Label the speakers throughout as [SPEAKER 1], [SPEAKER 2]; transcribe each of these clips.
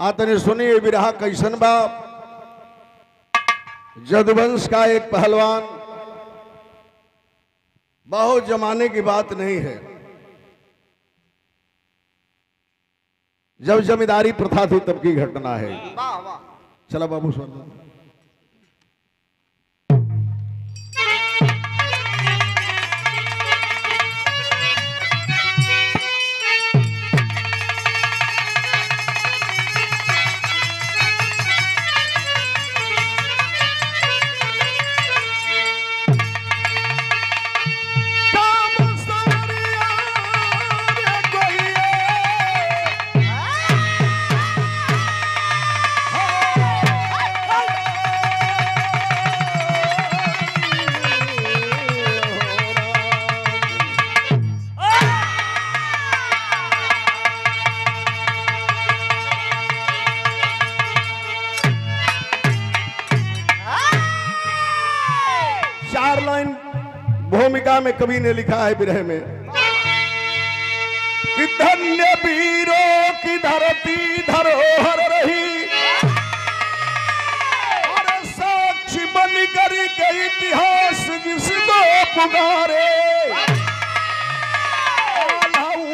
[SPEAKER 1] आतने सुनिए विरहा कैसन बाप जदवंश का एक पहलवान बहुत जमाने की बात नहीं है। जब जमींदारी प्रथा थी तब की घटना है। चला बाबू सुन भूमिका में कवि ने लिखा है विरह में कि धन्य वीरों की धरती धरोहर रही। और साक्षी बन कर इतिहास जिसको पुकारे।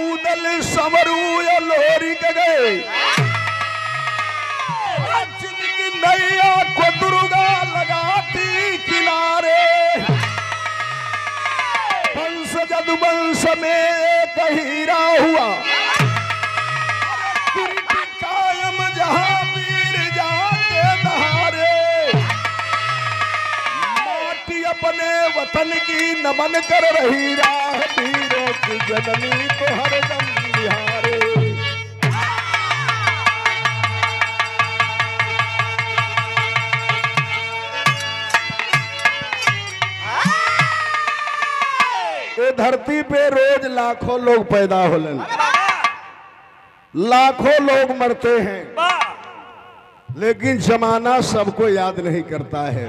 [SPEAKER 1] उदल समरू या गए। नैया को वंश जद वंश में एक हीरा हुआ। कायम जहाँ वीर जाके धारे माटी अपने वतन की नमन कर रही राह वीरों की जननी तो हरदम बिहारे धरती पे रोज लाखों लोग पैदा होलन। लाखों लोग मरते हैं। लेकिन जमाना सबको याद नहीं करता है।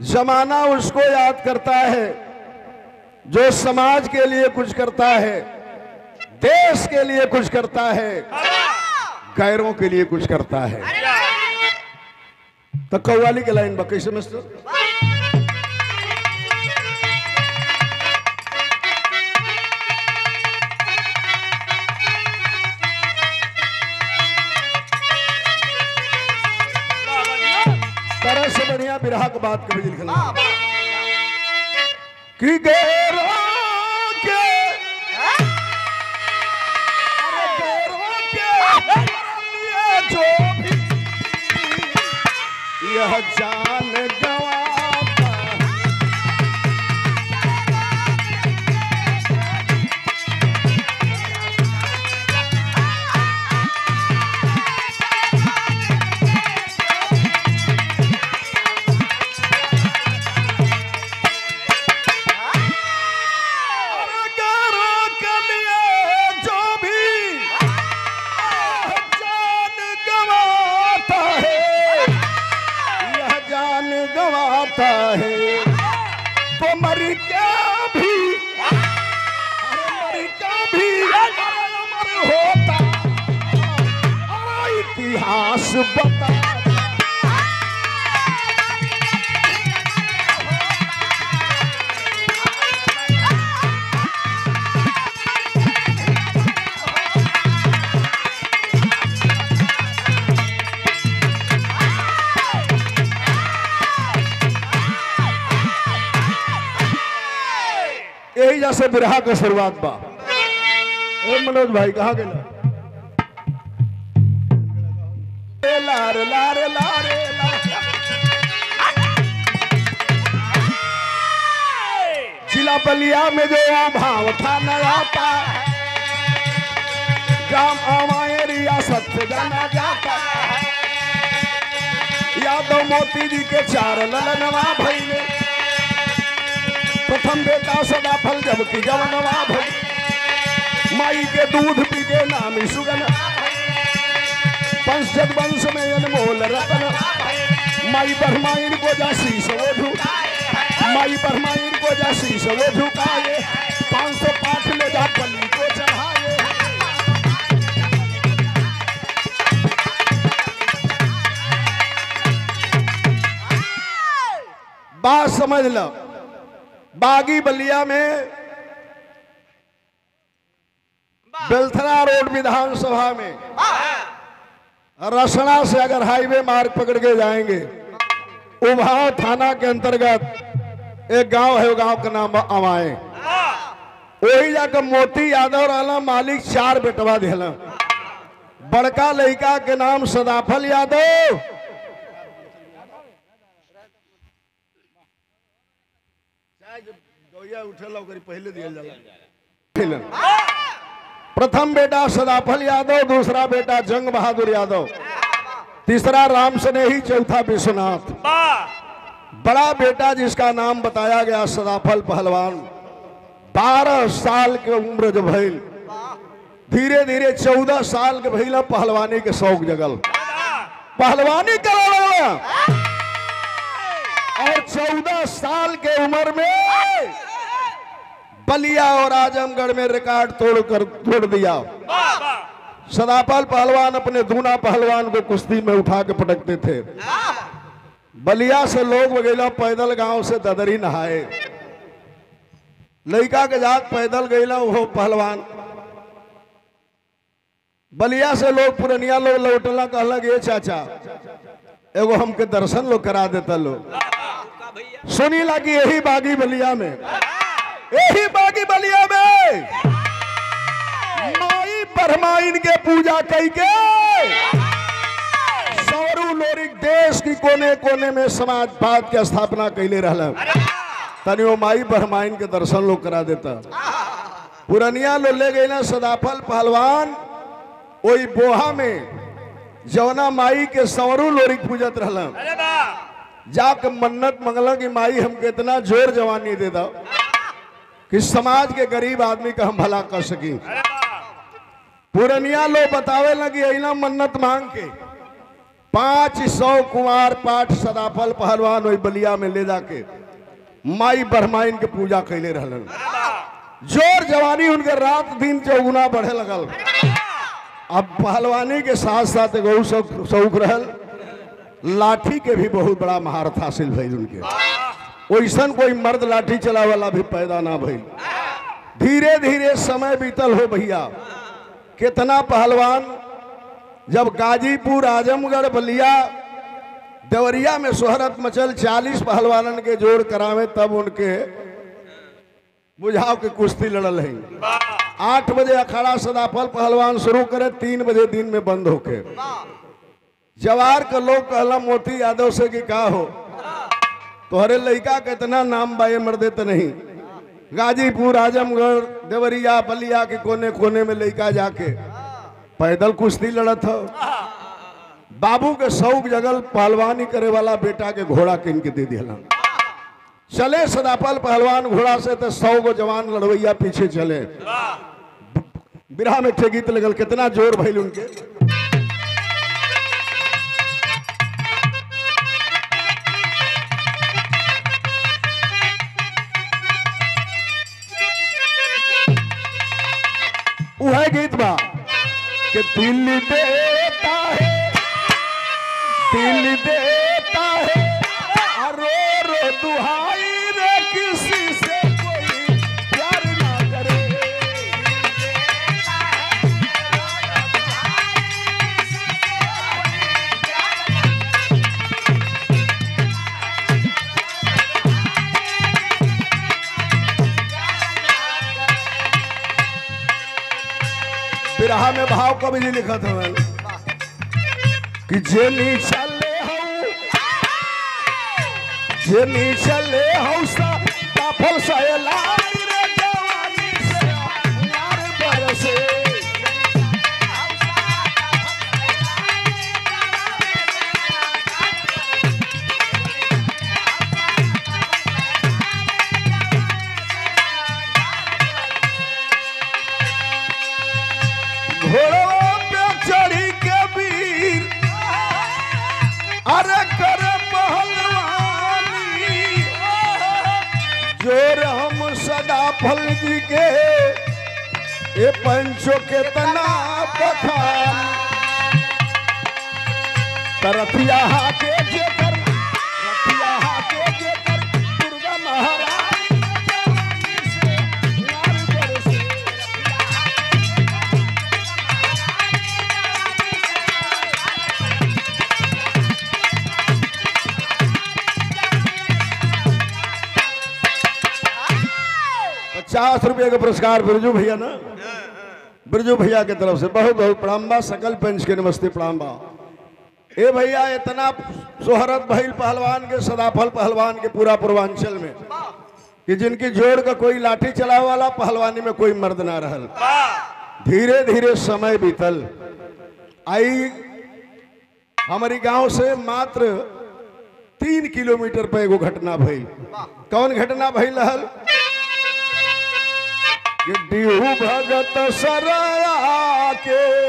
[SPEAKER 1] जमाना उसको याद करता है जो समाज के लिए कुछ करता है, देश के लिए कुछ करता है, गैरों के लिए कुछ करता है। तो कव्वाली के लाइन बा कैसे से के बात कि गैरों के अरे गैरों के जो भी यह जान इतिहास बता यही जैसे बिरहा का शुरुआत बा। मनोज भाई कहा गेला बलिया में जो भाव था नया पा। गाँव आवाए रियासत से जाना जाता। यादव मोती जी के चार ललनवा भैले प्रथम बेटा सदा फल जबकि जवनवा भई। माई के दूध पी के नामी सुगन। पंचद वंश में अनमोल रतन। माई बरमाइन को जा शीश वो माई पर माई को जैसी से झुकाए, पाँच सौ पाँच ले जा पल्ली को चढ़ाए। बात समझ लो। बागी बलिया में बेलथरा रोड विधानसभा में रसना से अगर हाईवे मार्ग पकड़ के जाएँगे उभाव थाना के अंतर्गत एक गाँव है, गाँव का नाम अमाए वही जाकर मोती यादव रहला, मालिक चार बेटवा दिल। बड़का लड़का के नाम सदाफल यादव। पहले प्रथम बेटा सदाफल यादव, दूसरा बेटा जंग बहादुर यादव। तीसरा राम स्नेही, चौथा विश्वनाथ। बड़ा बेटा जिसका नाम बताया गया सदाफल पहलवान, बारह साल के उम्र जो भइल धीरे धीरे चौदह साल के भइल पहलवानी के शौक जगल। पहलवानी करा और चौदह साल के उम्र में बलिया और आजमगढ़ में रिकॉर्ड तोड़ कर तोड़ दिया। सदापाल पहलवान अपने दूना पहलवान को कुश्ती में उठा के पटकते थे। बलिया से लोग वगैरह पैदल गाँव से ददरी नहाए। लड़का के जात पैदल गईला वो पहलवान। बलिया से लोग पुरनिया लोग लौटला, कहलक, ये चाचा, एगो हमके दर्शन लोग करा देता लोग। सुनी लगी यही बागी बलिया में। यही बागी बलिया में। माई, परमाइन के पूजा कई के सौरू लोरिक देश की कोने कोने में समाजवाद की स्थापना कैले रहल। तनी वो माई बरमाइन के दर्शन लोग करा देता। पुरनिया लोग ले गए ना सदाफल पहलवान वही बोहा में जवना माई के सौरू लोरिक पूजत रहल। जाके मन्नत मंगल कि माई हमके इतना ज़ोर जवानी दे दो कि समाज के गरीब आदमी का हम भला कर सकी। पुरनिया लोग बतावे लगी अला मन्नत मांग के पाँच सौ कुमार पाठ सदाफल पहलवान वही बलिया में ले जाके माई बरमाइन के पूजा कैले रहलन। ज़ोर जवानी उनके रात दिन चौगुना बढ़े लगल। अब पहलवानी के साथ साथ एगो शौक रहल। लाठी के भी बहुत बड़ा महारत हासिल भइल उनके। वैसन कोई मर्द लाठी चला वाला भी पैदा ना भइल धीरे धीरे समय बीतल हो भैया। कितना पहलवान जब गाजीपुर, आजमगढ़ बलिया, देवरिया में शोहरत मचल, चालीस पहलवानन के जोड़ करावे, तब उनके बुझाव के कुश्ती लड़ल है आठ बजे अखाड़ा सदाफल पहलवान शुरू करे, तीन बजे दिन में बंद होके। जवार के लोग कहला मोती यादव से कि का हो? तोहरे लड़का के इतना नाम बाए मर देते नहीं। गाजीपुर, आजमगढ़, देवरिया, बलिया के कोने कोने में लड़का जाके पैदल कुश्ती लड़त हो। बाबू के शौक जगल पहलवानी करे वाला बेटा के घोड़ा किन के दे दिलन चले सदापल पहलवान घोड़ा से तो सौ गो जवान लड़वैया पीछे चले। बिरा में गीत लगल, कितना ज़ोर भैल उनके। दिल देता है। दिल देता कवि जी लिखा था कि जेनी चले हूँ जेनी चले हूँ सा पचास रुपए का पुरस्कार बिरजू भैया ना? बिरजू भैया की तरफ़ से। बहुत बहुत प्रणाम सकल पंच के नमस्ते प्रणाम ए भैया, इतना सोहरत भइल पहलवान के, सदाफल पहलवान के पूरा पूर्वांचल में कि जिनकी जोड़ का कोई लाठी चलावे वाला पहलवानी में कोई मर्द ना रहल। धीरे धीरे समय बीतल। आई, हमारी गाँव से मात्र तीन किलोमीटर पर एगो घटना भइल। कौन घटना भइल हल डिहू भगत सराया के।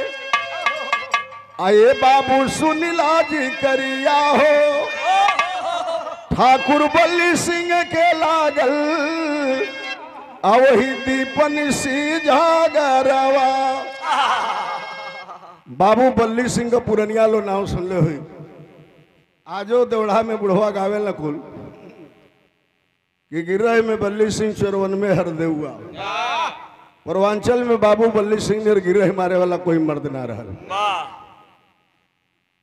[SPEAKER 1] आए बाबू सुनिला जी करिया हो। ठाकुर बल्ली सिंह के लागल। आ वही दीपन सी जागरवा। बाबू बल्ली सिंह का पुरनिया लो नाम सुनले हुई। आजो देवड़ा में बुढ़वा गावे न कुल। कि गिरह में बल्ली सिंह चौरवन में हरदे हुआ पूर्वांचल में बाबू बल्ली सिंह ने गिरह मारे वाला कोई मर्द ना रहल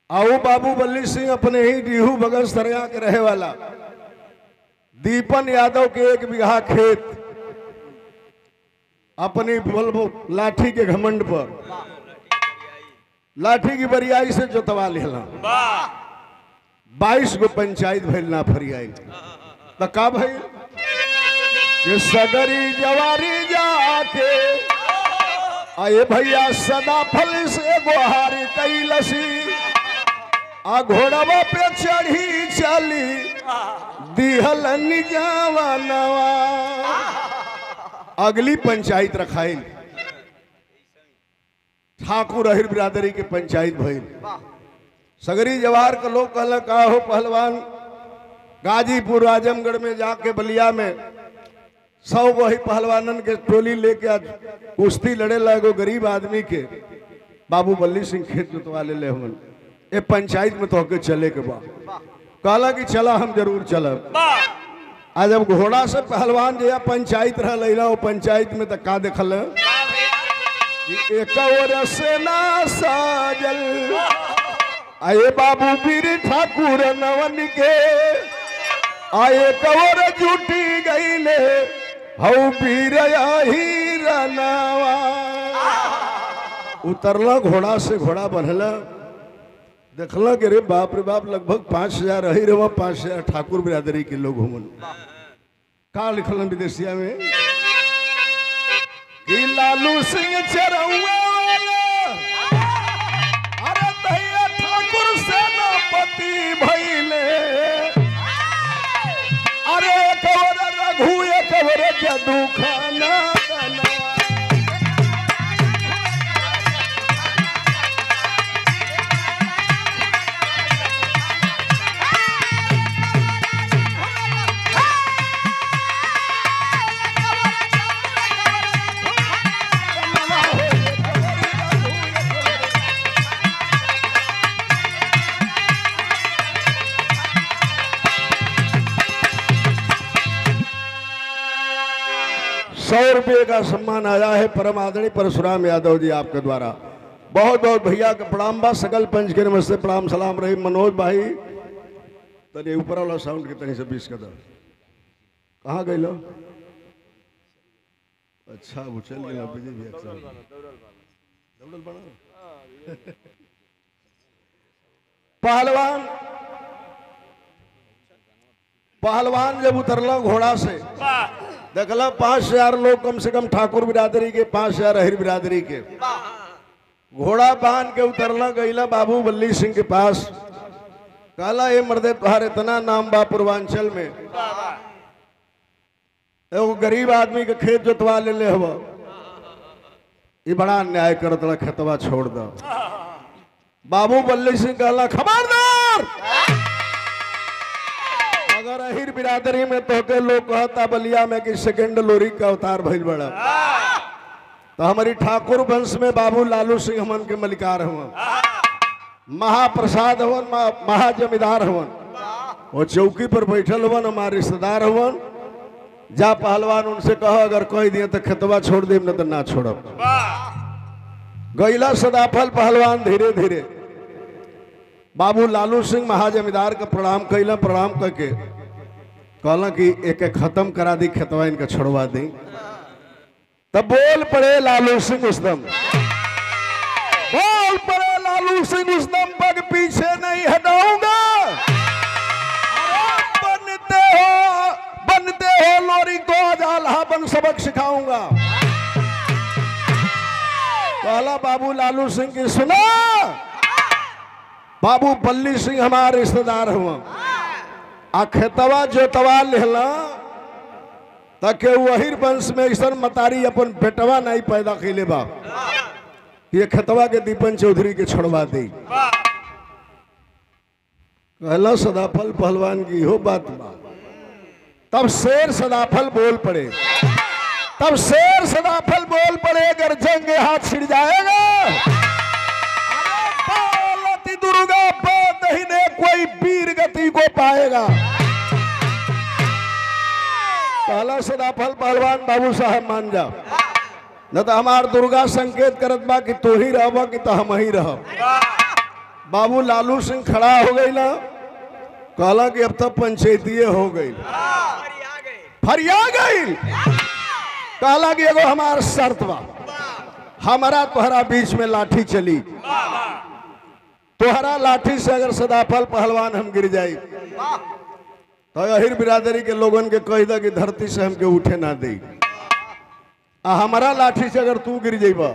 [SPEAKER 1] आओ बाबू बल्ली सिंह अपने ही डीहू बगल सरिया के रहे वाला। दीपन यादव के एक बीघा खेत अपनी बल्बो लाठी के घमंड पर। लाठी की बरियाई से जोतवा लेला बाईस गो पंचायत भइल ना फरियाई। तो का भइल? कि सगरी जवारी जाके। आए भैया सदा फल से गोहारी कैलसी आ घोड़वा पे चढ़ी चली। दिहल निजावा नवा। अगली पंचायत रखाइल ठाकुर अहिर बिरादरी के पंचायत भइल। सगरी जवार के लोग कहल का हो पहलवान, गाजीपुर, आजमगढ़ में जाके बलिया में सौ वही पहलवानन के टोली लेके आज कुश्ती लड़े लगो गरीब आदमी के बाबू बल्ली सिंह खेत जोतवा ले ले हमन। ए पंचायत में तो के चले के बा। कहला कि चला, हम ज़रूर चलब। आज जब घोड़ा से पहलवान जो पंचायत रह पंचायत में तो का देखल साजल, आए बाबू वीर ठाकुर नवन के, आए कवर जुटी गईले हऊ वीर ही रनवा। उतरला घोड़ा से घोड़ा बनला देखला कि रे बाप रे बाप, लगभग पाँच हज़ार रही रे पाँच हज़ार ठाकुर बिरादरी के लोग हमन। का लिखल विदेशिया में? लालू सिंह चरौआ। अरे ठाकुर सेनापति भइले जदू खाना सौ रुपये का सम्मान आया है परम आदरणीय परशुराम यादव जी आपके द्वारा। बहुत बहुत भैया के प्रणाम बा सकल पंच के नमस्ते, प्रणाम, सलाम रही मनोज भाई। तनी ऊपर वाला साउंड के तनी से बीस कदम कहाँ गई लो? अच्छा वो चल गया भी अच्छा। दौड़ल बना। पहलवान पहलवान जब उतरला घोड़ा से देखला, पाँच हज़ार लोग कम से कम ठाकुर बिरादरी के, पाँच हज़ार अहिर बिरादरी के। घोड़ा बाँध के उतरला, गईला बाबू बल्ली सिंह के पास। कहला ये मर्दे, तुहार इतना नाम बा पूर्वांचल में। एगो गरीब आदमी के खेत जोतवा ले ले हवा। ये बड़ा अन्याय करत रहा, खेतवा छोड़ दो। बाबू बल्ली सिंह कहला, खबरदार! अगर अहिर बिरादरी में तो के लोग कहता बलिया में कि सेकंड लोरी का अवतार भइल बड़ा। तो हमारी ठाकुर वंश में बाबू लालू सिंह हमन के मलिकार हवन। महाप्रसाद हवन, महा- हवन। वो चौकी पर बैठल हवन, हमारे रिश्तेदार हवन। जा पहलवान उनसे कहो, अगर कह दिए तो खेतवा छोड़ दे न तो ना छोड़ब गैला सदाफल पहलवान धीरे धीरे। बाबू लालू सिंह महाजमीदार का प्रणाम कैला प्रणाम करके। कहला कि एक खत्म करा दी खेतवा इनका छोड़वा दी। तब बोल पड़े लालू सिंह उसदम बोल पड़े लालू सिंह उसदम पग पीछे नहीं हटाऊँगा। बनते हो बनते हो, लोरी को आजाला बन सबक सिखाऊँगा। कहला बाबू लालू सिंह की सुना। बाबू बल्ली सिंह हमारे रिश्तेदार हुआ। आ खेतवा जोतवा लेला ताकि वही वंश में ऐसा मतारी अपन बेटवा नहीं पैदा कैले बा। ये खेतवा के दीपन चौधरी के छोड़वा दी। कहला सदाफल पहलवान की हो बात बा। तब शेर सदाफल बोल पड़े। तब शेर सदाफल बोल पड़े अगर जंग हाथ छिड़ जाएगा। दुर्गा पात ही ने कोई वीर गति को पाएगा। पहला सदाफल पहलवान बाबू साहब मान जा। न तो हमार दुर्गा संकेत करत बा कि तू ही रहबा कि तो हम ही रह बाबू लालू सिंह खड़ा हो गई ना कहला कि अब तक पंचायतीय हो गई फरिया गई कहला कि एगो हमार शर्त बा। हमारा तोहरा बीच में लाठी चली। तोहरा लाठी से अगर सदाफल पहलवान हम गिर जाई तो अहिर बिरादरी के लोगन के कह कि धरती से हमके उठे ना दे आ हमारा लाठी से अगर तू गिर जाइबा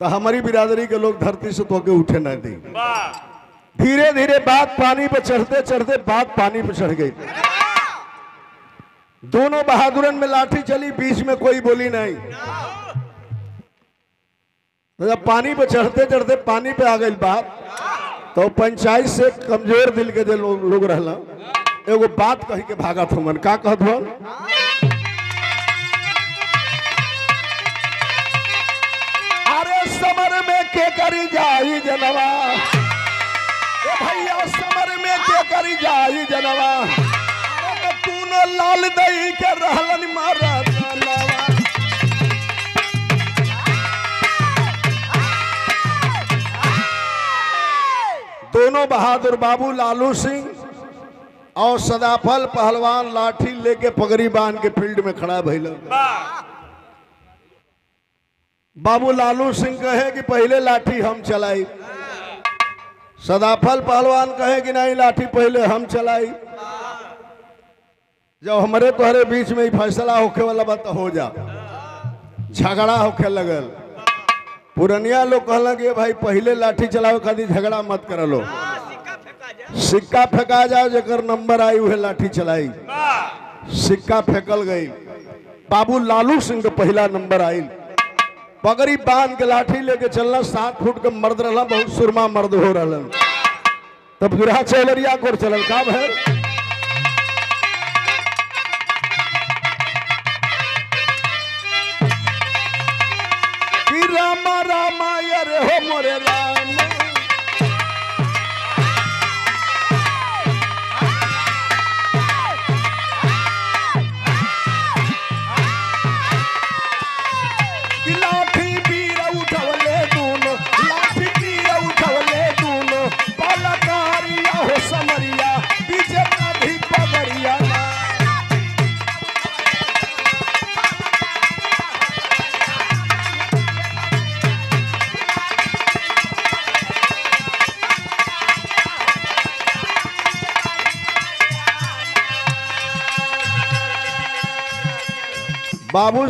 [SPEAKER 1] तो हमारी बिरादरी के लोग धरती से तो के उठे ना दे धीरे धीरे बात पानी पे चढ़ते चढ़ते बात पानी पे चढ़ गई। दोनों बहादुरन में लाठी चली, बीच में कोई बोली नहीं। तो जब पानी पे चढ़ते चढ़ते पानी पे आ गई बात तो पंचायत से कमज़ोर दिल के जो लोग रहला, एगो बात कही के भागत हमन का कहत हन अरे समर में के करी जाई जनवा। ए भैया, समर में के करी जाई जनवा। तू लाल दई के रहलन मारा। दोनों बहादुर बाबू लालू सिंह और सदाफल पहलवान लाठी लेके पगड़ी बाँध के फ़ील्ड में खड़ा भइल। बाबू लालू सिंह कहे कि पहले लाठी हम चलाई। सदाफल पहलवान कहे कि नहीं, लाठी पहले हम चलाई। जब हमारे तोहरे बीच में ही फैसला होके वाला बात हो जा। झगड़ा होखे लगल। पुरनिया लोग कहला कि भाई पहले लाठी चलावे खातिर झगड़ा मत कर लो सिक्का फेंका जाओ जेकर नंबर आई उहे लाठी चलाई। सिक्का फेंकल गई। बाबू लालू सिंह के पहला नंबर आई। पगड़ी बाँध के लाठी लेके चलना सात फुट के मर्द रहा बहुत सुरमा मर्द हो रहा तब दुरा चलरिया को चलल का भैर रे हो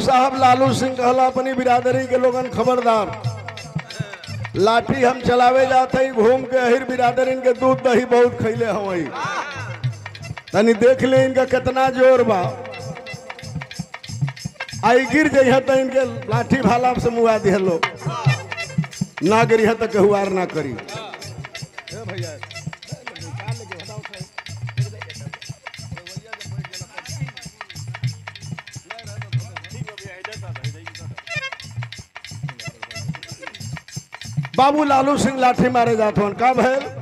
[SPEAKER 1] साहब, लालू सिंह कहला, अपनी बिरादरी के लोगन खबरदार। लाठी हम चलावे जाते घूम के अहिर बिरादरी के दूध, दही, बहुत खैले हवई तनी देख ले इनका कितना ज़ोर बा। आई गिर जाइ तो इनके लाठी भाला से मुआ दिया लोग ना गिरी तो केहुआर ना करी। बाबू लालू सिंह लाठी मारे जात कब का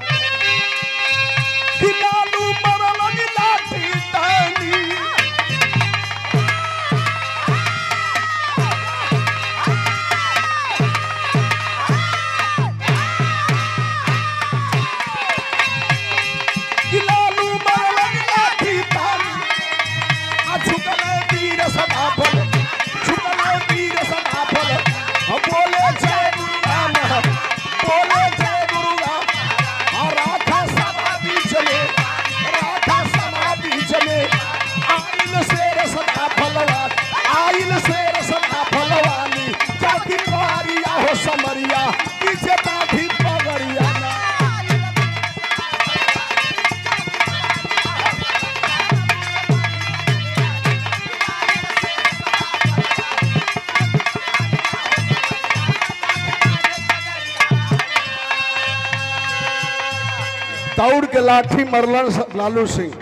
[SPEAKER 1] लाठी मरलन लालू सिंह।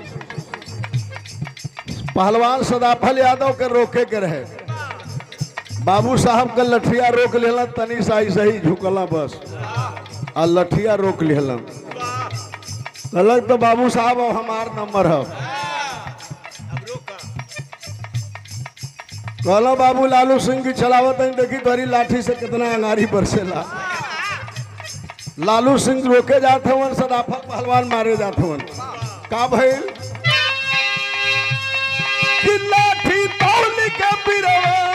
[SPEAKER 1] पहलवान सदाफल यादव के रोके के रहे। बाबू साहब के लठिया रोक लेला तनी सा ऐसे ही झुकला बस। आ लठिया रोक लेला कहलक तो बाबू साहब, अब हमार नंबर है। कहलो बाबू, लालू सिंह की चलावत देखी तोरी लाठी से कितना अंगारी बरसेला। लालू सिंह रोके जाते हुए सदाफत पहलवान मारे जाते हुए का भाई? लाठी तोड़ने के बिरवा।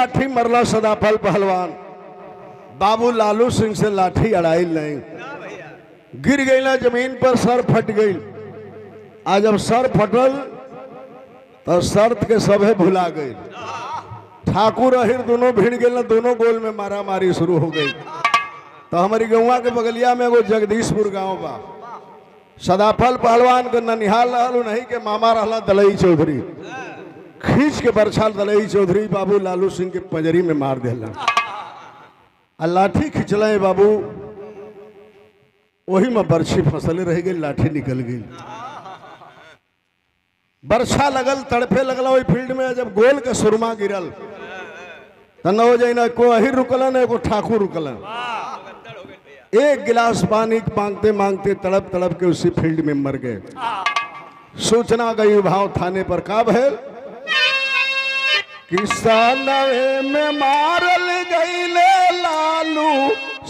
[SPEAKER 1] लाठी मरला सदाफल पहलवान। बाबू लालू सिंह से लाठी अड़ाई नहीं। गिर गई ना ज़मीन पर, सर फट गई। आज जब सर फटल तो शर्त के सभे भुला गई। ठाकुर अहिर दोनों भिड़ गए ना, दोनों गोल में मारा मारी शुरू हो गई। तो हमारी गौवा के बगलिया में एगो जगदीशपुर गाँव बा। सदाफल पहलवान के ननिहाल रहल नहीं, के मामा रहला दलई चौधरी। खींच के बरछा दलई चौधरी बाबू लालू सिंह के पंजरी में मार दिला। आ लाठी खिंचल बाबू। वही में बरछी फंसले रह गई, लाठी निकल गई। बरछा लगल, तड़फे लगल, वही फ़ील्ड में जब गोल के सुरमा गिरल त न हो जाई ना को अहिर रुकलन एगो ठाकुर रुकलन एक गिलास पानी मांगते मांगते, तड़प तड़प के उसी फ़ील्ड में मर गए। सूचना गई, भाव थाने पर का भैल किसानवे में मारल गईले लालू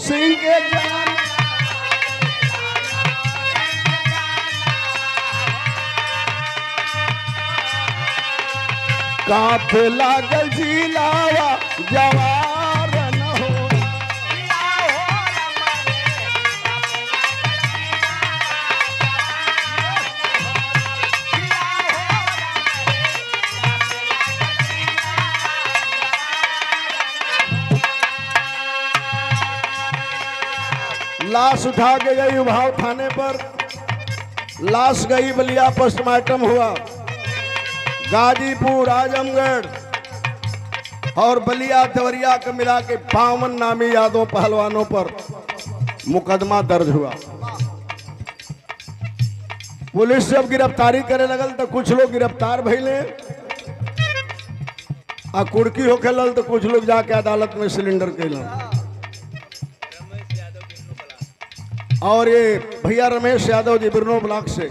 [SPEAKER 1] सिंह के जान। का लागल जिलावा जवार लाश उठा के गई उभाव थाने पर। लाश गई बलिया पोस्टमार्टम हुआ। गाजीपुर, आजमगढ़ और बलिया देवरिया के मिला के बावन नामी यादों पहलवानों पर मुकदमा दर्ज हुआ। पुलिस जब गिरफ्तारी करे लगल तो कुछ लोग गिरफ़्तार भइले। आ कुर्की होके लल तो कुछ लोग जाके अदालत में सिलेंडर कैलन और ये भैया रमेश यादव जी, बिरनो ब्लॉक से।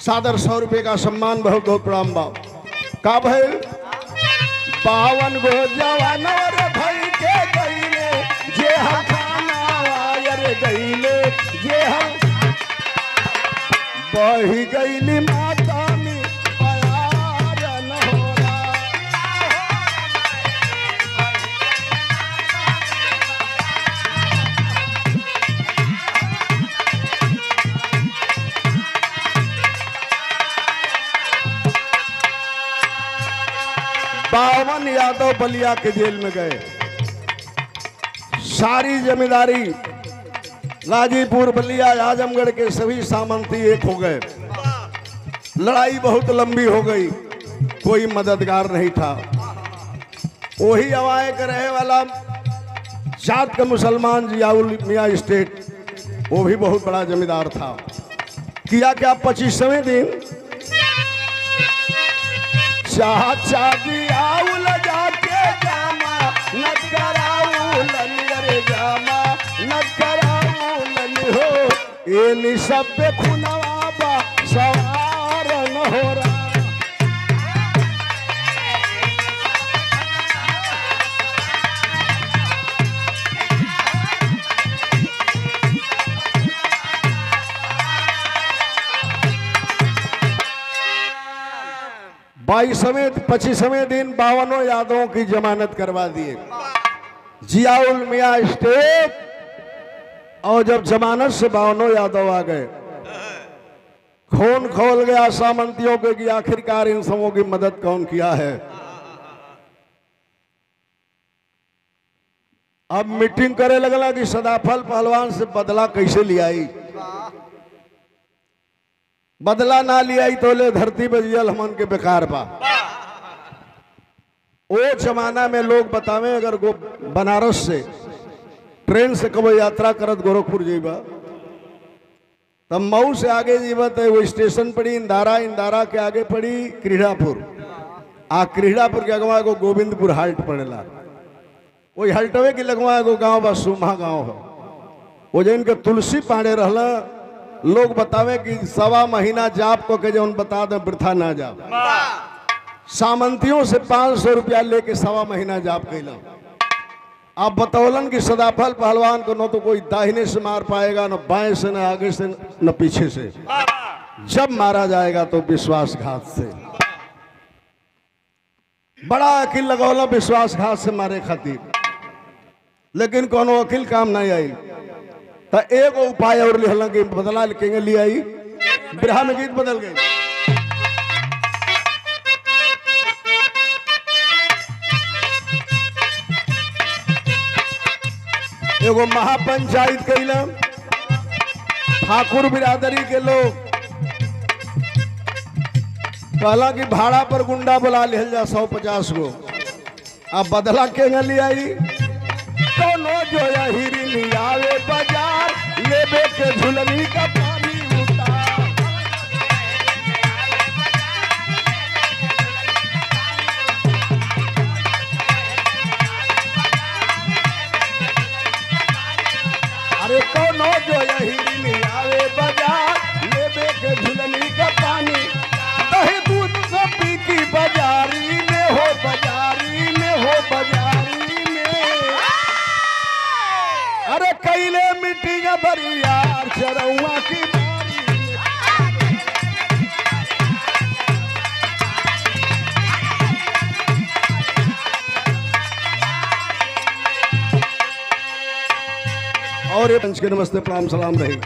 [SPEAKER 1] सादर सौ रुपये का सम्मान बहुत बहुत प्रणाम बाब का भाई? बावन गो जवान रे भई के में बावन यादव बलिया के जेल में गए। सारी जमींदारी गाजीपुर बलिया, आजमगढ़ के सभी सामंती एक हो गए। लड़ाई बहुत लंबी हो गई, कोई मददगार नहीं था। वही हवाए के रहे वाला जात का मुसलमान जियाउल मिया स्टेट, वो भी बहुत बड़ा जमींदार था। किया क्या पच्चीसवें दिन? चाचा दियाउल जाके जामा न कराउल रे जामा न कराउल हो। ए निसब पे सवार न हो रहा बाईसवें पच्चीसवें दिन बावनों यादवों की जमानत करवा दिए। जियाउल मियाँ स्टेट, और जब जमानत से बावनों यादव आ गए, खून खोल गया सामंतियों के कि आखिरकार इन सबों की मदद कौन किया है? अब मीटिंग करे लगला कि सदाफल पहलवान से बदला कैसे लियाई बदला ना लिया तो ले धरती बजियल हमन के बेकार बा वो जमाना में लोग बतावे, अगर गो बनारस से, ट्रेन से कब यात्रा करत गोरखपुर जेबा तब मऊ से आगे जीवा तो वो स्टेशन पड़ी, इंदारा इंदारा के आगे पड़ी क्रीड़ापुर। आ क्रीड़ापुर के अगवा एगो गोविंदपुर हाल्ट पड़ेला। वही हल्टवे के लगवा एगो गाँव बा सुमा गाँव है। वो जन के तुलसी पाड़े रहला लोग बतावे कि सवा महीना जाप को के जौन बता दे, वृथा ना जाप सामंतियों से पाँच सौ रुपया लेके सवा महीना जाप कैला आप बतौलन कि सदाफल पहलवान को न तो कोई दाहिने से मार पाएगा, न बाएँ से, न आगे से, न पीछे से। जब मारा जाएगा तो विश्वासघात से। बड़ा अकिल, लगौला विश्वासघात से मारे खातिर। लेकिन कोनो अकिल काम नहीं आई। तो एगो उपाय और लिहल कि बदला लिखेंगे, ले आई। बिरहा में गीत बदल गए एगो महापंचायत कैलम ठाकुर बिरादरी के लोग। कहला कि भाड़ा पर गुंडा बुला लिहल जा सौ पचास गो। अब बदला के ले आई। जो हिरी लियावे बाज़ार, लेबे के झुलनी का पानी अरे कोनो जो हिरी लियावे बाज़ार, लेबे के झुलनी का पानी दही दूध बाजारी। कैले मिट्टी का बरियार चरौआ की और ये पंच के नमस्ते, प्रणाम, सलाम रही।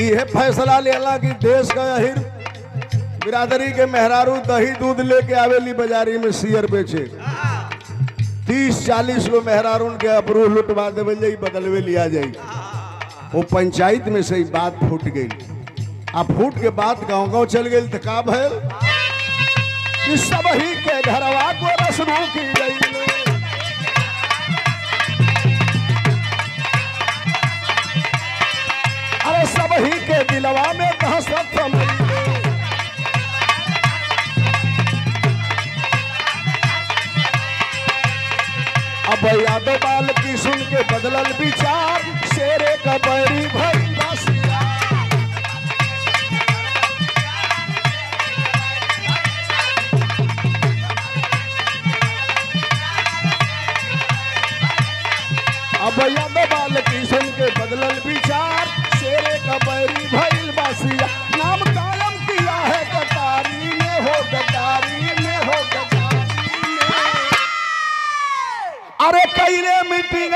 [SPEAKER 1] ये फैसला लेला कि देश का अहिर, बिरादरी के मेहरारू दही दूध लेके आवेली बाजारी में सियर बेचे। तीस चालीस गो मेहरारून के अबरू लुटवा देवे जाई, बदलवे लिया जाई। वो पंचायत में से बात फूट गई। आ फूट के बाद गाँव गाँव चल गई तो का भयल कि सब ही के घरवा को रस्मों की गई। अरे सब ही के दिलवा में दहशत समझ यादव बाल की सुन के बदलल विचार। शेरे का बैरी भई अब यादव बाल की सुन के बदलल विचार। मीटिंग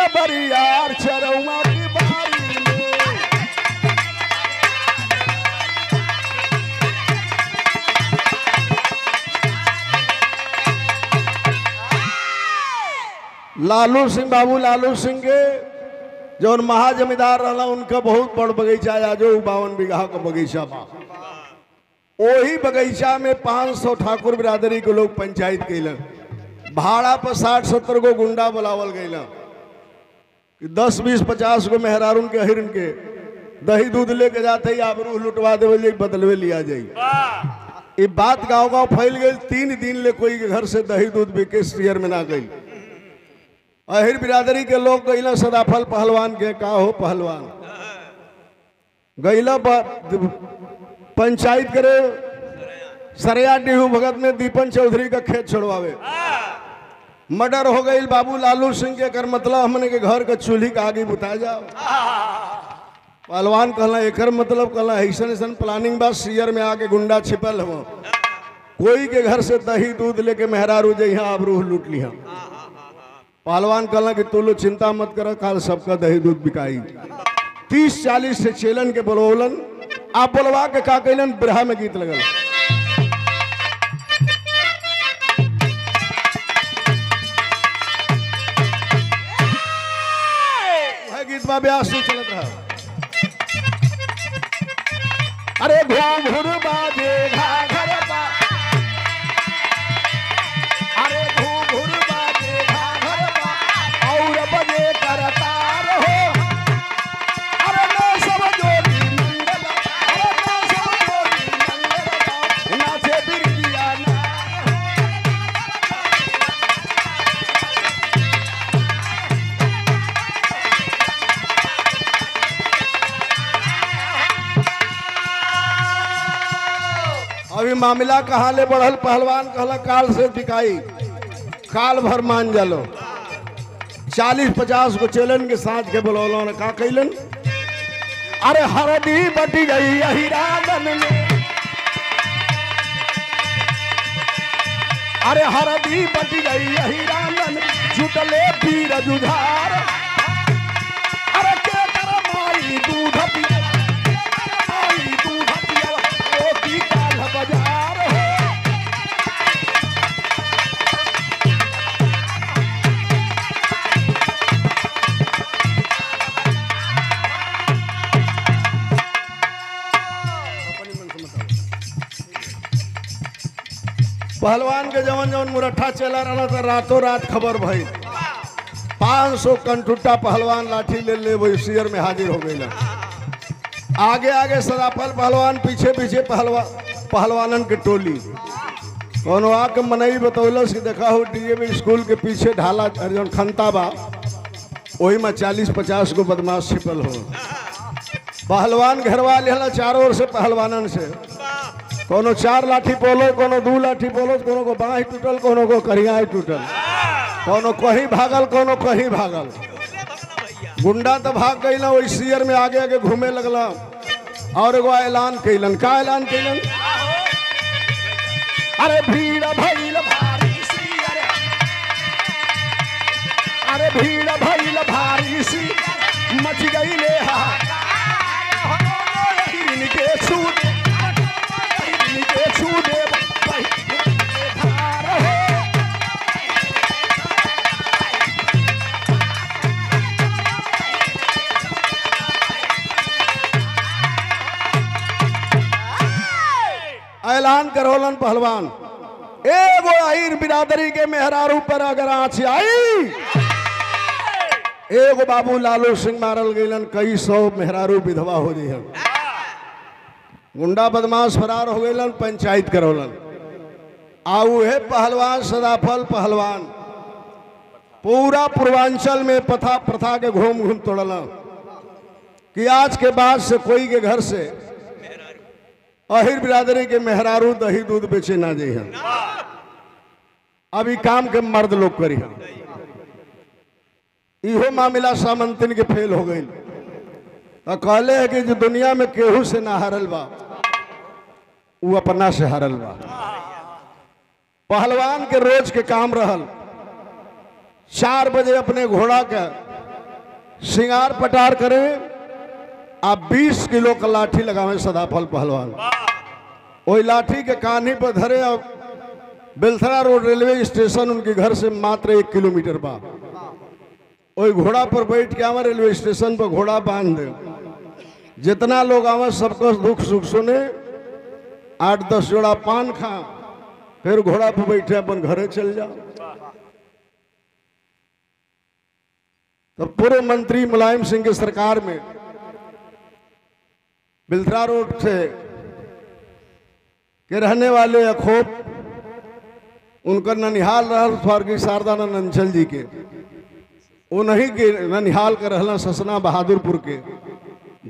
[SPEAKER 1] लालू सिंह, बाबू लालू सिंह के जौन महाजमींदार रहला, उनका बहुत बड़ बगीचा है जो बावन बीघा का बगीचा बा। वही बगीचा में 500 ठाकुर बिरादरी के लोग पंचायत कैलन भाड़ा पर साठ सत्तर गो गुंडा बुलावल गई कि दस बीस पचास गो मेहरारून के हिरन के दही दूध लेके जाते ही आबरू लुटवा देवे बदलवे लिया जाई। ये बात गाँव गाँव फैल गई तीन दिन ले कोई के घर से दही दूध बिके शेयर में ना गई। अहिर बिरादरी के लोग गईला सदाफल पहलवान के का हो पहलवान? गईला पंचायत करे सरया डिहू भगत में दीपन चौधरी का खेत छोड़वावे। मर्डर हो गई बाबू लालू सिंह के कर मतलब हमने के घर के चूल्ही के आगे बुता जाओ। पहलवान कहला, एकर मतलब कहला, ऐसा ऐसन प्लानिंग बा, सियर में आके गुंडा छिपल हो। कोई के घर से दही दूध लेके मेहरा मेहरारू जइहा आबरूह लूट लिहा पहलवान कहला कि तू लोग चिंता मत कर, काल सबका दही दूध बिकाई। तीस चालीस से चेलन के बोलवलन, आप बोलवा के का कैलन बिरहा में गीत लगल। वह गीत बा ब्याह से चलत रहा। अरे घूम घूम बाजे घाघर बा मामला कहाँ ले बढ़ल पहलवान कहला काल से बिकाई, काल भर मान जालो। चालीस पचास को चेलन के साथ के बोलौलो का कैलन अरे हरदी बटी गई यही रागन में। अरे हरदी बटी गई यही रागन जुटले पीर जुझार। पहलवान के जवन जवन मुरठा चला रहा था रातों रात खबर भई पाँच सौ कंटुट्टा पहलवान लाठी ले ले वही शेयर में हाजिर हो गई आगे आगे सदाफल पहलवान, पीछे पीछे पहलवा पहलवानन के टोली। कोनो आके मनई बतौलस कि देखा हो डीएवी स्कूल के पीछे ढाला जौन खंता बा वही में चालीस पचास गो बदमाश छिपल हो। पहलवान घरवा लेला चारों ओर से पहलवानन से। कोनो चार लाठी पोलो कोनो दू लाठी पोलो कोनो को बाँह टूटल, कोनो को करिया टूटल। कोनो कहीं भागल, कोनो कहीं भागल। गुंडा तो भाग गई ना वही सियर में आगे आगे घूमे लगला और एगो ऐलान कैलन का ऐलान कैलन अरे भीड़ भइल भारी सी अरे भीड़ भइल भारी सी मच गई ले इनके ऐलान करोलन पहलवान। एगो अहिर बिरादरी के मेहरारू पर अगर आँच आई, एगो बाबू लालू सिंह मारल गईलन कई सौ मेहरारू विधवा हो गई गुंडा बदमाश फरार हो गईलन पंचायत करौलन आऊ है पहलवान, सदाफल पहलवान। पूरा पूर्वांचल में पथा प्रथा के घूम घूम तोड़ल कि आज के बाद से कोई के घर से अहिर बिरादरी के मेहरारू दही दूध बेचे ना जे हैं। अभी काम के मर्द लोग करी हैं। इहो मामला सामंतिन के फेल हो गई। तो कहले है कि जो दुनिया में केहू से ना हारल बा वो अपना से हारल बा। पहलवान के रोज के काम रहल। चार बजे अपने घोड़ा का श्रृंगार पटार करे आप 20 किलो का लाठी लगावे सदाफल पहलवान। वही लाठी के कान्ही पर धरे और बेलथरा रोड रेलवे स्टेशन, उनके घर से मात्र एक किलोमीटर बा वही घोड़ा पर बैठ के आवा रेलवे स्टेशन पर घोड़ा बाँध दे। जितना लोग आवा, सबको दुख सुख सुने। आठ दस जोड़ा पान खा, फिर घोड़ा पर बैठे अपन घरे चल जाओ तो पूर्व मंत्री मुलायम सिंह की सरकार में बिल्थरा रोड से के रहने वाले अखोप, उनका ननिहाल रहल स्वर्गीय शारदानंद अंचल जी के। वो नहीं के ननिहाल के रहला ससना बहादुरपुर के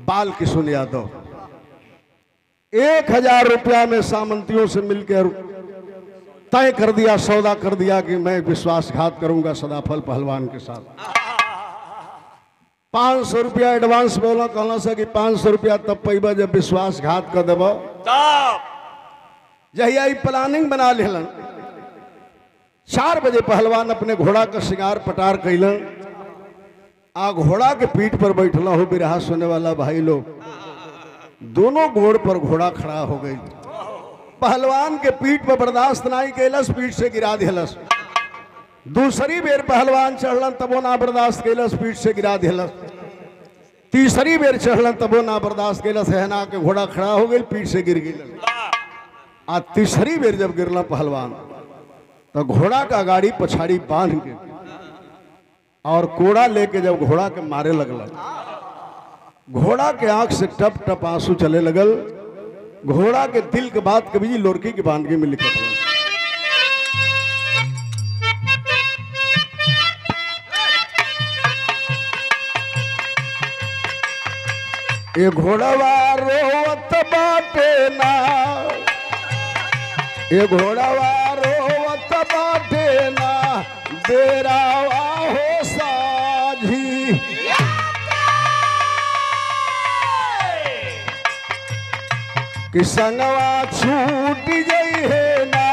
[SPEAKER 1] बाल किशुन यादव। एक हज़ार रुपया में सामंतियों से मिलकर तय कर दिया, सौदा कर दिया कि मैं विश्वासघात करूँगा सदाफल पहलवान के साथ। पाँच सौ रुपया एडवांस बोला कहना से कि पाँच सौ रुपया तब पैबा जब विश्वासघात कर देब।
[SPEAKER 2] तब।
[SPEAKER 1] जहिया प्लानिंग बना लेलन। चार बजे पहलवान अपने घोड़ा का शिकार पटार कैलन आ घोड़ा के पीठ पर बैठला हो बिरहा सुनने वाला भाई लोग। दोनों घोड़ पर घोड़ा खड़ा हो गई। पहलवान के पीठ पर बर्दाश्त नहीं कैलस पीठ से गिरा दिलस। दूसरी बेर पहलवान चढ़लन, तबो ना बर्दाश्त कैलस, पीठ से गिरा दिलस। तीसरी बेर चढ़लन, तबो ना बर्दाश्त कैलस हैना के घोड़ा खड़ा हो गई, पीठ से गिर गई। आ तीसरी बेर जब गिरला पहलवान तो घोड़ा का गाड़ी पछाड़ी बाँध के और कोड़ा लेके जब घोड़ा के मारे लगल, घोड़ा के आँख से टप टप आँसू चले लगल, घोड़ा के दिल के बात कभी लोरकी की बांधगी में लिखत ए घोड़वा रोवत बाटे ना। ए घोड़वा रोवत बाटे ना। बेरावा हो साझी। कि संगवा छूट गई है ना।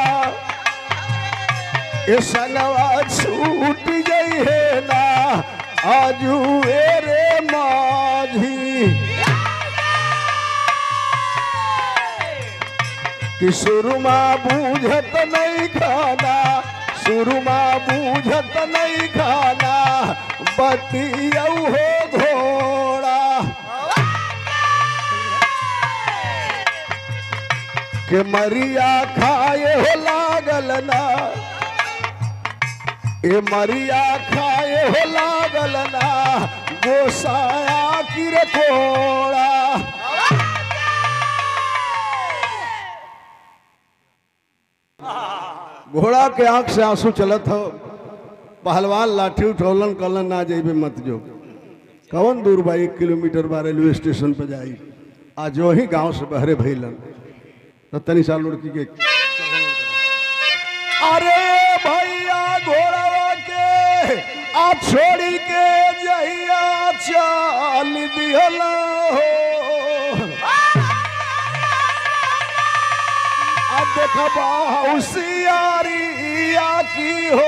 [SPEAKER 1] ए संगवा छूट गई है ना। आजू रे माझी। कि सुरमा बूझत नहीं खाना, सुरमा बूझत नहीं खाना बतियऊ हो घोड़ा। के मरिया खाए हो लागल ना, ए मरिया खाए हो लागल ना गोसाया की रे घोड़ा के आँख से आँसू चलत हो, पहलवान लाठी उठौलन कलन ना जेबे मत जो। कौन दूर बा, एक किलोमीटर बा रेलवे स्टेशन पर जाई। आ जो ही गाँव से बहरे भइलन। तो तनी साल लड़की के अरे भैया घोड़ा के, आ छोड़ी के जहिया चाल दिहला हो। अब देखबा होशियारिया की हो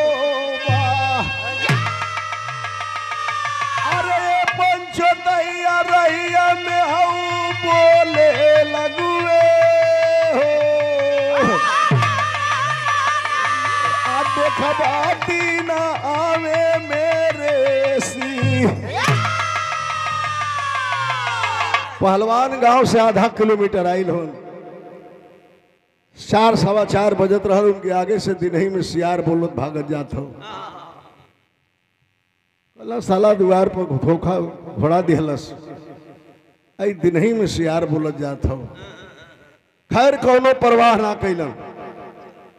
[SPEAKER 1] अरे पंचो दैया रैया में हऊ बोले लगुए हो। आ दीन आवे मेरे सी पहलवान गाँव से आधा किलोमीटर आइल होन। चार सवा चार बजत रहल, उनके आगे से दिनही में सियार बोलत भागत जात हो। कहला, साला द्वार पर धोखा घोड़ा दिहलस। आई दिनही में सियार बोलत जात हो। खैर, कौनो परवाह ना कैलन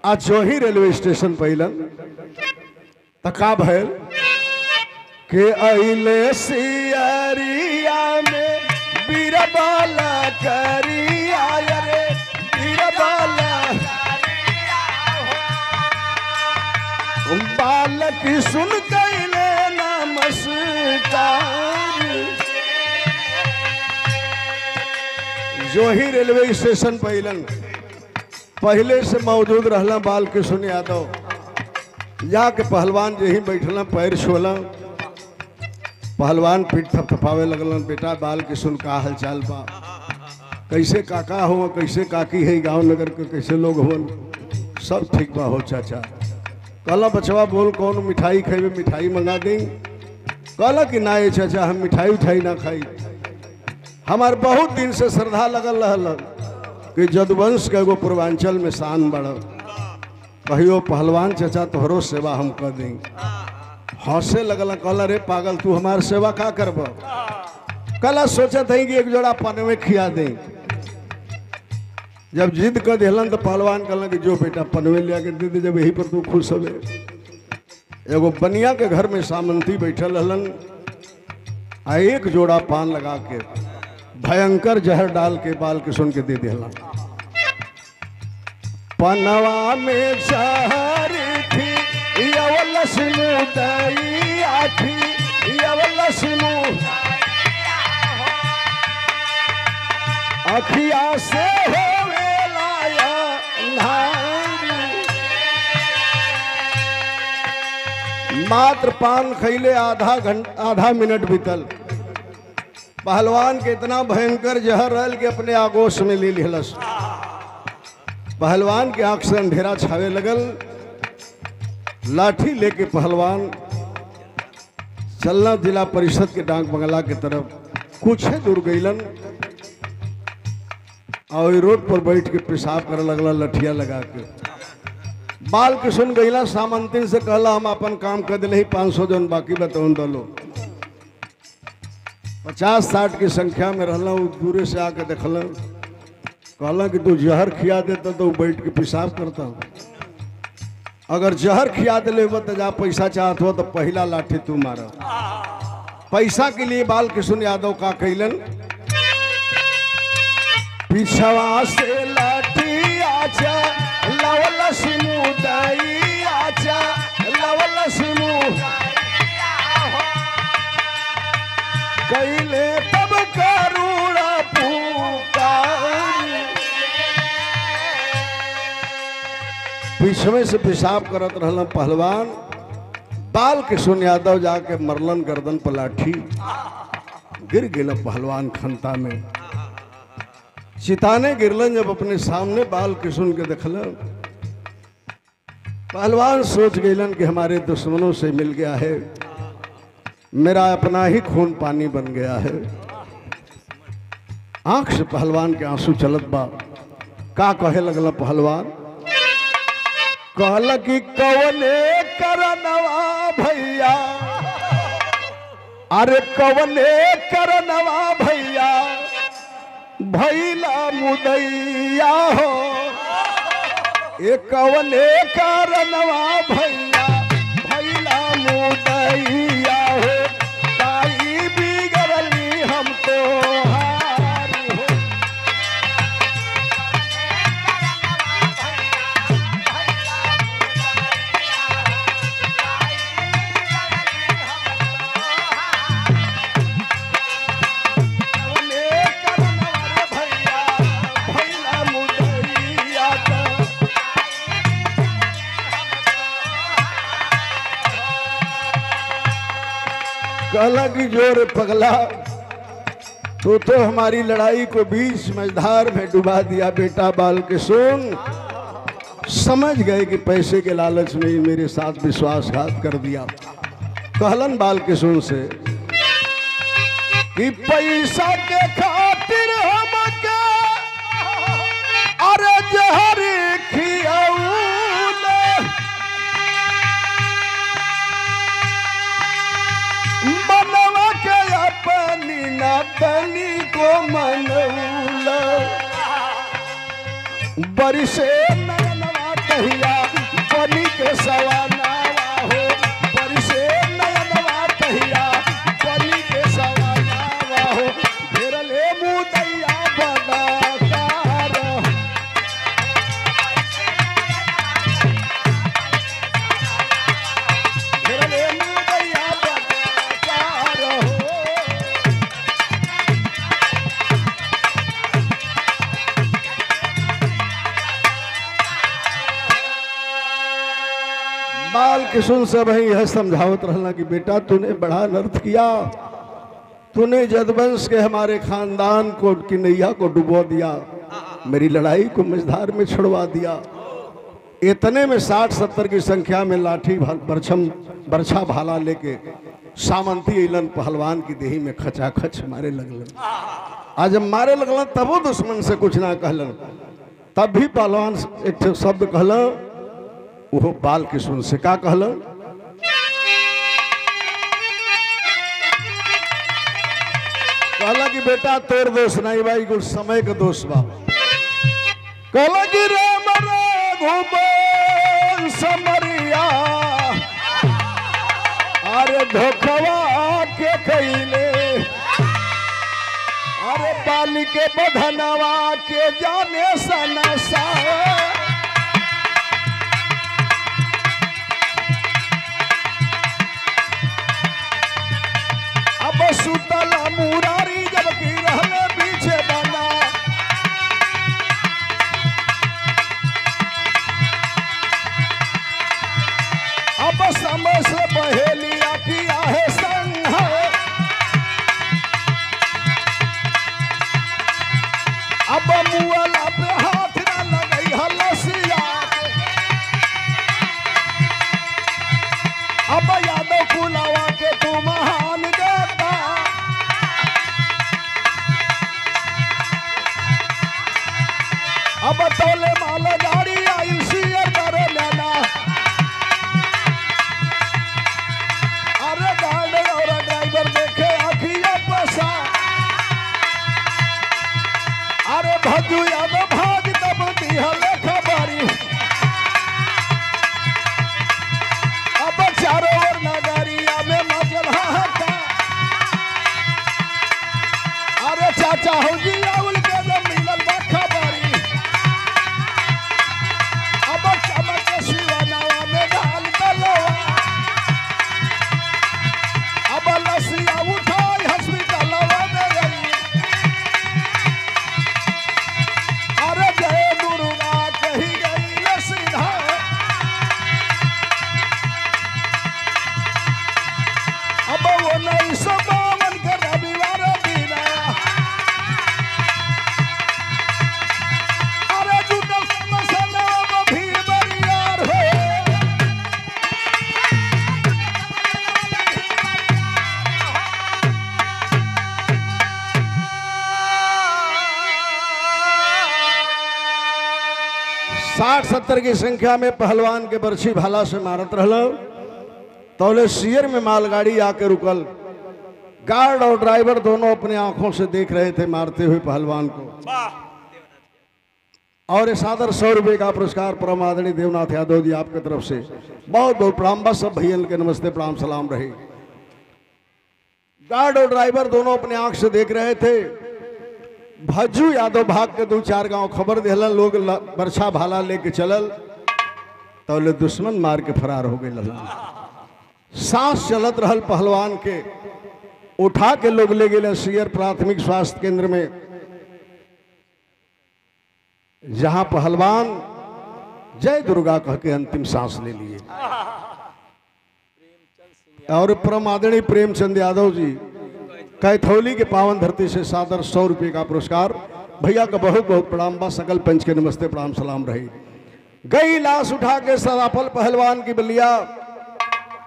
[SPEAKER 1] आज जो ही रेलवे स्टेशन पैलन त का भयल के अइले सियरिया में बीरबाला करिया बालक सुन कैले नमस्कार जो ही रेलवे स्टेशन पैलन पहले से मौजूद रहला बाल किशोर यादव जाके पहलवान यही बैठला, पैर छोला पहलवान पीठ थपथपावे लगलन बेटा बाल किशोर का हालचाल बा? कैसे काका हो, कैसे काकी है, गाँव नगर के कैसे लोग हो? सब ठीक बा हो, चाचा? कहला बचवा बोल, कौन मिठाई खेबे, मिठाई मंगा दी कहला कि ना ये चाचा, हम मिठाई उठाई ना खाई। हमार बहुत दिन से श्रद्धा लगल रहल कि जदुवंश के एगो पूर्वांचल में शान बढ़ कहियो, पहलवान चाचा, तोहरो सेवा हम कर दी हंसे लगल कहला रे पागल, तू हमार सेवा का करब? कला सोचत है कि एक जोड़ा पनवे खिया दें जब जिद कर दिलन तो पहलवान कहलन कि जो बेटा पनवे लिया दे दे जब यही पर तू खुश होबे एगो बनिया के घर में सामंती बैठल हलन आ एक जोड़ा पान लगा के, भयंकर जहर डाल के, बाल किशोर के दे दिला पनवा में जहर थी सिनु अखिया से नारी मात्र पान खैले आधा घंटा, आधा मिनट बीतल। पहलवान के इतना भयंकर जहर रहल कि अपने आगोश में ले लिहलस। पहलवान के आँख से अंधेरा छावे लगल। लाठी लेके पहलवान चलना जिला परिषद के डाक बंगला के तरफ़ कुछ दूर गईलन और रोड पर बैठ के पेशाब करे लगला लठिया लगा के। बाल के गैला सामंतिन से कहला, हम अपन काम कर दिले पाँच सौ जन बाकी बताऊन दलो। पचास साठ की संख्या में रहला दूरे से आके देखल। कहला कि तू जहर खिया देता तो बैठ के पेशाब करता। अगर जहर खिया दिले तो जा पैसा चाहत हो तो पहला लाठी तू मारा। पैसा के लिए बाल किशुन यादव का कैलन पिछवा से लाठी आचा लवल आचा लवल सिमू कैले तब पिछवे से पेशाब करत रहलन पहलवान, बाल किशुन यादव जाके मरलन गर्दन पर लाठी। गिर गेल पहलवान खंता में। चिताने गिरलन जब अपने सामने बाल किशुन के देखलन पहलवान सोच गईलन कि हमारे दुश्मनों से मिल गया है। मेरा अपना ही खून पानी बन गया है। आँख से पहलवान के आँसू चलत बा। का कहे लगल पहलवान? कहल कि कवने करनवा भैया? अरे कवने करनवा भैला मुदैया हो। एक कवने करनवा भैया भैला मुदैया। कहला कि ज़ोर पगला। तो तो हमारी लड़ाई को बीच मझधार में डुबा दिया बेटा बाल के सुन। समझ गए कि पैसे के लालच में ही मेरे साथ विश्वासघात कर दिया। कहलन बाल के सुन से कि पैसा के खातिर हमके अरे जहर नातनी को मनौला। बरिसे नयनवा कहिया बनी के सवानावा बाल किशुन से भाई यह समझावत रहना कि बेटा तूने बड़ा अनर्थ किया। तूने जदवंश के हमारे खानदान को की नैया को डुबो दिया, मेरी लड़ाई को मझधार में छुड़वा दिया। इतने में साठ सत्तर की संख्या में लाठी बरछम, बरछा भाला लेके सामंती अलन पहलवान की देही में खचा खच मारे लगलन। आज जब मारे लगलन, तबो दुश्मन से कुछ ना कहलन। तब भी पहलवान एक शब्द कहलन वो बाल किशुन से का कहलन कहला कि बेटा, तोर दोष नहीं भाई कुछ समय का दोष बा। कहला समरिया, अरे धोखवा के अरे के बधनवा के जाने सनसा अब मुरारी पीछे बना अब समय से बहेलिया की संख्या में पहलवान के बरछी भाला से मारत रहलो। तौले सियर में मालगाड़ी आके रुकल। गार्ड और ड्राइवर दोनों अपने आँखों से देख रहे थे मारते हुए पहलवान को। और इस आदर सौ रुपये का पुरस्कार परम आदरणीय देवनाथ यादव जी आपके तरफ़ से। बहुत बहुत प्रणाम बस सब भैया के नमस्ते प्रणाम सलाम रहे। गार्ड और ड्राइवर दोनों अपने आँख से देख रहे थे। भज्जू यादव भाग के दो चार गाँव खबर दिलन लोग बरछा भाला लेके चलल तो ले दुश्मन मार के फरार हो गए सांस चलत रहल पहलवान के, उठा के लोग ले गए सियर प्राथमिक स्वास्थ्य केंद्र में। जहाँ पहलवान जय दुर्गा कह के अंतिम सांस ले लिए। और परम आदरणीय प्रेमचंद यादव जी कैथौली के पावन धरती से सादर सौ रुपये का पुरस्कार। भैया का बहुत बहुत प्रणाम बा सकल पंच के नमस्ते, प्रणाम, सलाम रही। गई लाश उठा के सदाफल पहलवान की बलिया।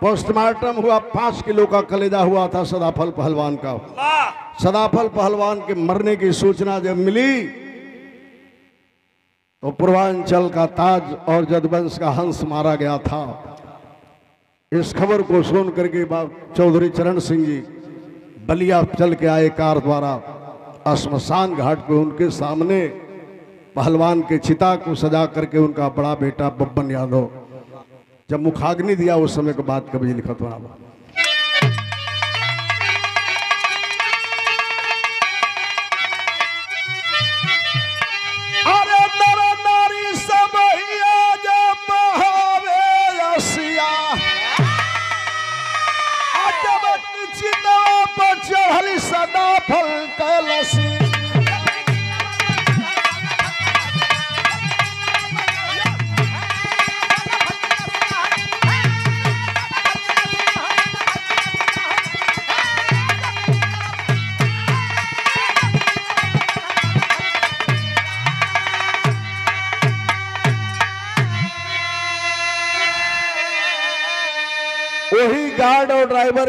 [SPEAKER 1] पोस्टमार्टम हुआ, पाँच किलो का कलेजा हुआ था सदाफल पहलवान का। सदाफल पहलवान के मरने की सूचना जब मिली तो पूर्वांचल का ताज और जदवंश का हंस मारा गया था। इस खबर को सुन करके चौधरी चरण सिंह जी बलिया चल के आए कार द्वारा। अश्मशान घाट पे उनके सामने पहलवान के चिता को सजा करके उनका बड़ा बेटा बब्बन यादव। जब मुखाग्नि दिया उस समय के बाद कभी लिखत बना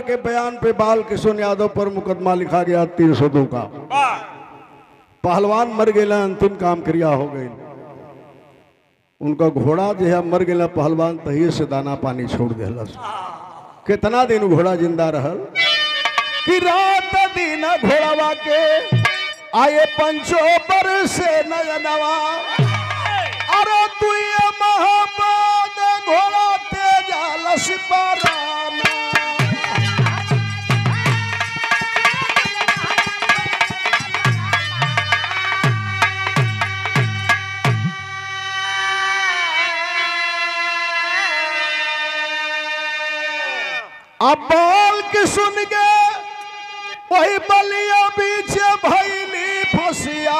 [SPEAKER 1] के बयान पे बाल किशोर यादव पर मुकदमा लिखा गया तीन सौ दो का। पहलवान मर गया अंतिम काम क्रिया हो गई। उनका घोड़ा जो है मर गया पहलवान तहिए से दाना पानी छोड़ दिलस कितना दिन घोड़ा ज़िंदा रहल? कि रात दिन घोड़ावा के आए पंचो पर से नयनवा अरे तुए महापाद घोड़ा तेजा लसिपाराना अब बाल की सुन के वही बलिया बीच भैली फसिया।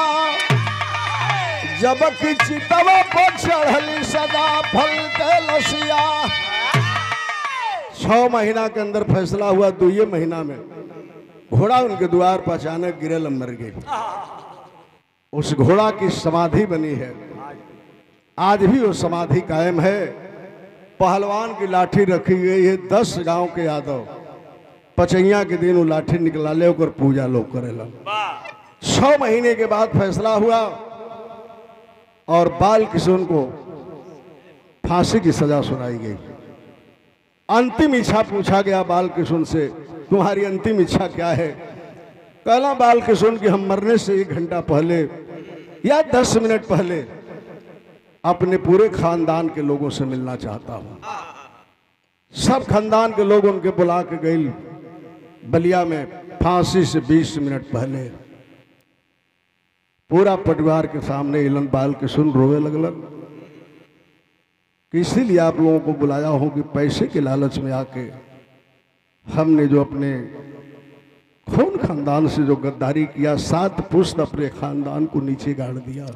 [SPEAKER 1] जब कि चितवा पर चढ़ली सदा फल के लसिया। छह महीना के अंदर फैसला हुआ दुए महीना में। घोड़ा उनके द्वार पर अचानक गिरल मर गई। उस घोड़ा की समाधि बनी है। आज भी वो समाधि कायम है। पहलवान की लाठी रखी गई है दस गाँव के यादव। पचैया के दिन वो लाठी निकला, ले ओकर पूजा लोग करेला छह महीने के बाद फैसला हुआ और बाल किशोर को फांसी की सजा सुनाई गई। अंतिम इच्छा पूछा गया बाल किशोर से, तुम्हारी अंतिम इच्छा क्या है? कहला बाल किशोर की हम मरने से एक घंटा पहले या दस मिनट पहले अपने पूरे खानदान के लोगों से मिलना चाहता हूँ। सब खानदान के लोग उनके बुला के गई बलिया में फांसी से 20 मिनट पहले पूरा परिवार के सामने इलन बाल के सुन रोवे लगलन कि इसीलिए आप लोगों को बुलाया हूँ कि पैसे के लालच में आके हमने जो अपने खून खानदान से जो गद्दारी किया, सात पुष्ट अपने खानदान को नीचे गाड़ दिया।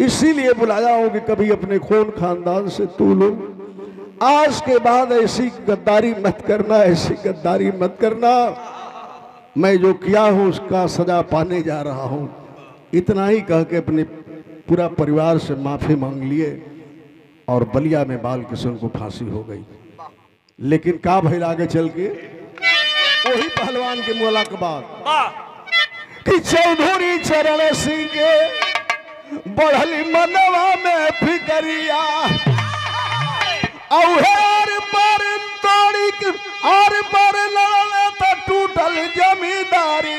[SPEAKER 1] इसीलिए बुलाया हूँ कि कभी अपने खून खानदान से तू लो। आज के बाद ऐसी गद्दारी मत करना ऐसी गद्दारी मत करना। मैं जो किया हूँ उसका सजा पाने जा रहा हूँ। इतना ही कह के अपने पूरा परिवार से माफ़ी मांग लिए और बलिया में बाल किशन को फांसी हो गई। लेकिन का भैल आगे चल के वही पहलवान के मोला के बाद कि चौधरी चरण सिंह के बढ़ली मनवा में फिकरिया आर पर तोड़ी और पर लड़ल तो टूटल जमींदारी।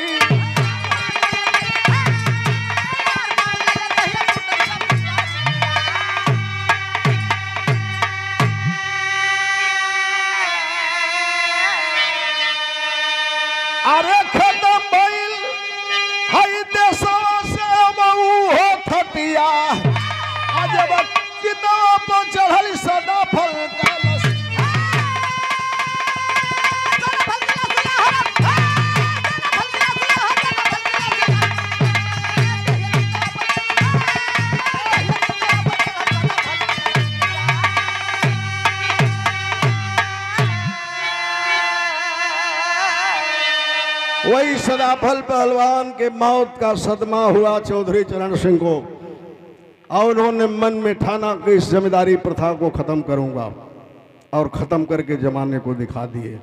[SPEAKER 1] सदाफल पहलवान के मौत का सदमा हुआ चौधरी चरण सिंह को। और उन्होंने मन में ठाना कि इस जमींदारी प्रथा को खत्म करूँगा और खत्म करके जमाने को दिखा दिए।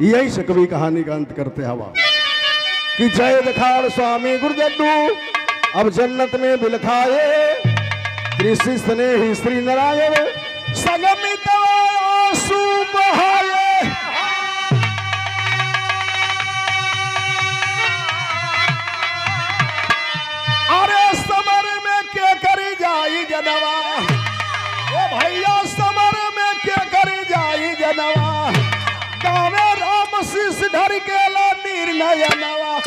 [SPEAKER 1] यही से कभी कहानी का अंत करते हवा कि जय दखाड़ स्वामी गुरुजड्डू अब जन्नत में बिलखाए कृषि स्नेह श्री नारायण, संगमित अरे समर में के करी जाई जनवा ओ भैया, समर में के करी जाई जनवा गावे राम शीश धर के ला निर्णय नवा